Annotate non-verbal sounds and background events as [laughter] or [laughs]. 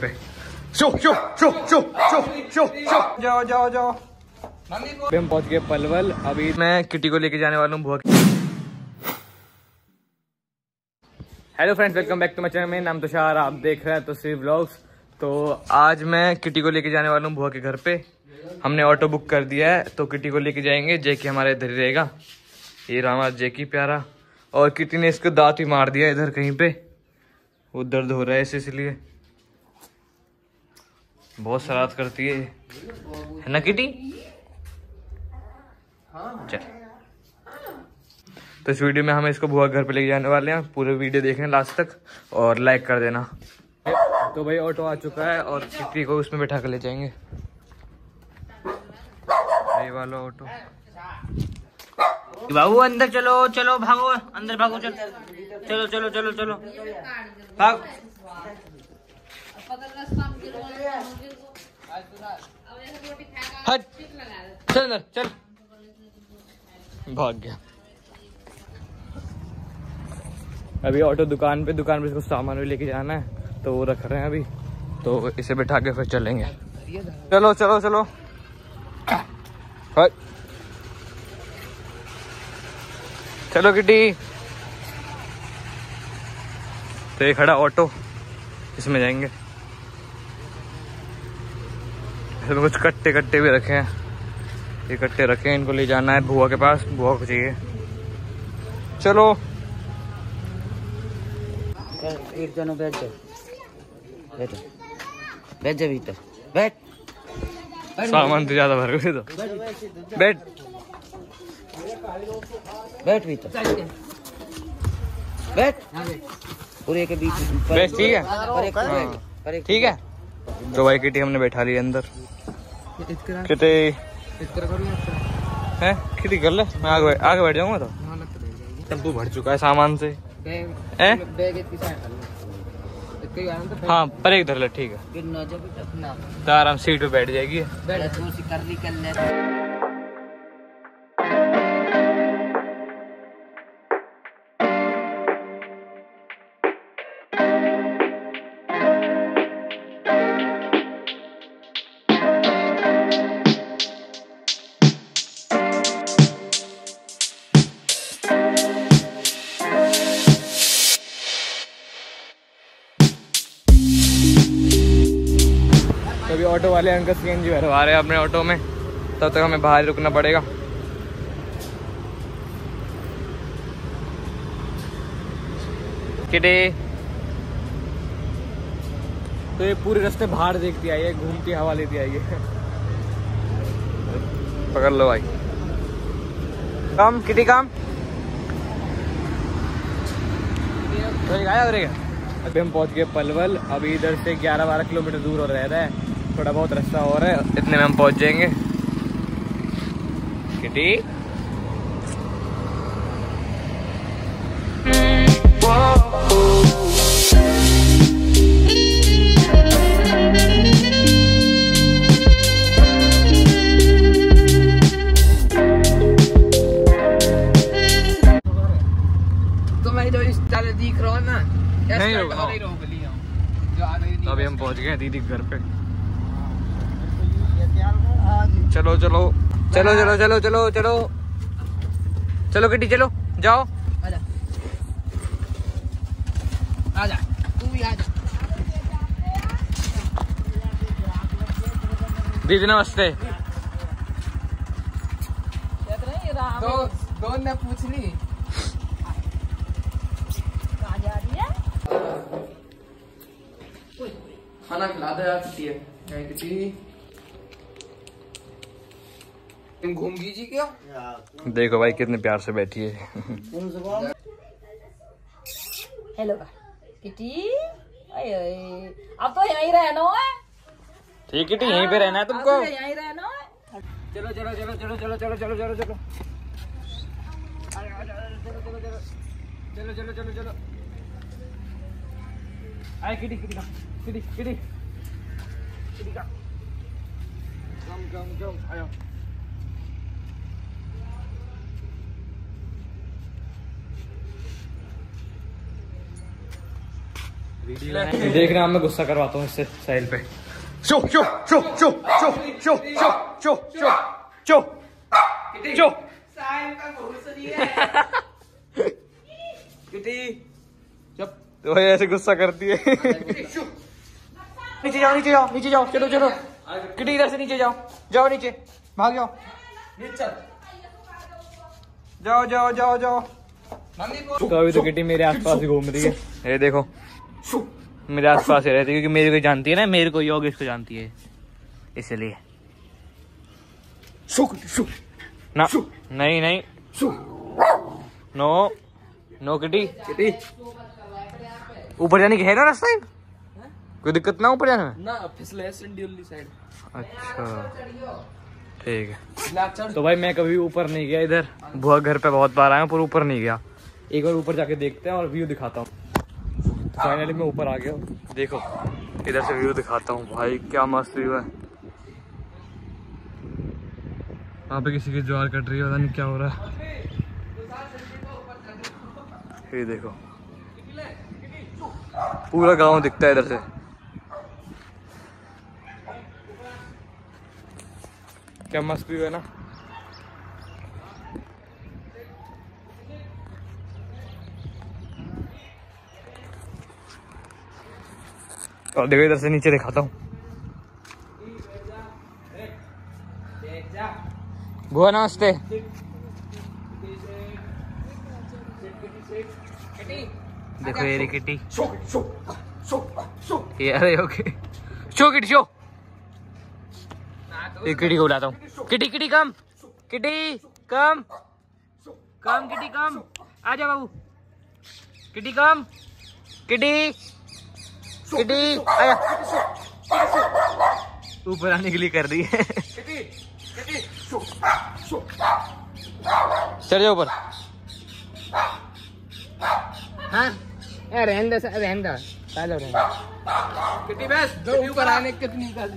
Shoo shoo shoo shoo shoo shoo shoo जाओ जाओ जाओ अभी हम पहुँच गए पलवल अभी मैं किटी को लेके जाने वाला हूँ बुआ hello friends welcome back to my channel मेरा नाम तुषार आप देख रहे हैं तो सी व्लॉग्स तो आज मैं किटी को लेके जाने वाला हूँ बुआ के घर पे हमने ऑटो बुक कर दिया है तो किटी को लेके जाएँगे जेकी हमारे इधर ही रहेगा ये रामा जेकी प्यारा और किटी ने इसको दांत ही मार दिया इधर कहीं पे वो दर्द हो रहा है इसे इसलिए बहुत शरारत करती है। है ना किटी? चल। तो इस वीडियो में हम इसको बुआ घर पे लेके जाने वाले हैं। पूरे वीडियो देखना लास्ट तक और लाइक कर देना। तो भाई ऑटो आ चुका है और किटी को उसमें बैठा कर ले जाएँगे। वाला ऑटो बाबू अंदर चलो चलो, भागो, अंदर भागो, चलो। चलो चलो चलो चलो। भाग। हट। चल अंदर चल। भाग गया। अभी ऑटो दुकान पे दुकान पे इसको सामान भी लेके जाना है तो वो रख रहे हैं अभी। तो इसे बैठा के फिर चलेंगे। चलो चलो चलो। हट। चलो किटी। तो ये खड़ा ऑटो इसमें जाएँगे। इसमें कुछ कट्टे कट्टे भी रखे हैं। ये कट्टे रखे हैं इनको ले जाना है बुआ के पास। बुआ को चाहिए। चलो। एक जनो बैठ जाओ। बैठो। बैठ जा भीतर। बैठ। सामान तो ज़्यादा भर गए तो। बैठ। बैठ भीतर। बैठ। पूरे के बीच बस ठीक है। हाँ। बैठ ठीक है। तो भाई किटी हमने बैठा ली अंदर। किटे हैं कितनी कर ले मैं आगे बैठ- आगे बैठ जाऊँगा तो. टेंपू भर चुका है? सामान से हैं हाँ पर एक धर ले ठीक है तो आराम सीट पे बैठ जाएगी. बैठ तू तो अभी ऑटो वाले अंकल सी एन जी भरवा रहे हैं अपने ऑटो में। तब तो तक हमें बाहर रुकना पड़ेगा। किटे तो ये पूरे रास्ते बाहर देखती आई है, घूमती हवा लेती आई है। पकड़ लो भाई। काम किटी काम। तो अभी हम पहुँच गए पलवल। अभी इधर से 11-12 किलोमीटर दूर और रह रहा है। थोड़ा बहुत रास्ता और है इतने में हम पहुँच जाएँगे। किटी? ना तो अभी हम पहुँच गए दीदी घर पे। चलो चलो। चलो चलो चलो चलो चलो। चलो किटी चलो। जाओ। आजा। आजा। तू भी आजा। दीदी नमस्ते। तो दोन ने पूछ ली। खाना खिला दे यार है किसी तुम क्या? देखो भाई कितने प्यार से बैठी है। Hello Kitty? अब तो यहीं रहना है। ठीक किटी यहीं पे रहना है तुमको? तो यहीं रहना है। चलो चलो चलो चलो चलो चलो चलो चलो चलो। चलो चलो चलो चलो। आए किटी किटी का किटी किटी। किटी का। कम कम कम आयो। देख रहा मैं गुस्सा करवाता हूँ इससे साहिल पे। Shoo shoo shoo shoo shoo shoo shoo shoo shoo shoo. Shoo. [laughs] तो भाई ऐसे गुस्सा करती है। नीचे जाओ नीचे जाओ नीचे जाओ चलो चलो। किटी इधर से नीचे जाओ। जाओ नीचे भाग जाओ। जाओ जाओ जाओ जाओ। तो अभी तो किटी मेरे आसपास ही घूम रही है। ये देखो। मेरे आस पास ही रहती है क्योंकि मेरे को जानती है ना मेरे को योग इसको जानती है। इसलिए। ना नहीं नहीं। No no Kitty. किटी। ऊपर जाने की है ना रास्ता? कोई दिक्कत ना ऊपर जाने में? ना फिसले है साइड। अच्छा। ठीक है। तो भाई मैं कभी ऊपर नहीं गया इधर। बुआ घर पे बहुत बार आया हूँ पर ऊपर नहीं गया। एक बार ऊपर जाके देखते हैं और व्यू दिखाता हूँ। फाइनली मैं ऊपर आ गया देखो, इधर से व्यू दिखाता हूँ। भाई, क्या मस्त व्यू है। वहाँ पे किसी की ज्वार कट रही है, पता नहीं क्या हो रहा है। ये देखो। पूरा गाँव दिखता है इधर से। क्या मस्त व्यू है ना। और देखो इधर से नीचे दिखाता हूँ। बुआ नमस्ते। देखो ये रही किटी ये अरे, ओके। Shoo, Kitty, shoo. एक किटी को बुलाता हूँ। Kitty Kitty, come. Kitty, come. Come, Kitty, come. आ जा बाबू। Kitty, come. किटी। किटी आया। ऊपर आने के लिए कर रही है। चल जाओ ऊपर। हाँ। रहने दे रहने चलो रहने कितनी बस ऊपर आने कितनी निकाल